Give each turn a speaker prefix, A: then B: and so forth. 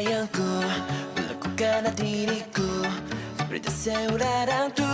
A: sayangku, melakukan diriku. Seperti seorang tu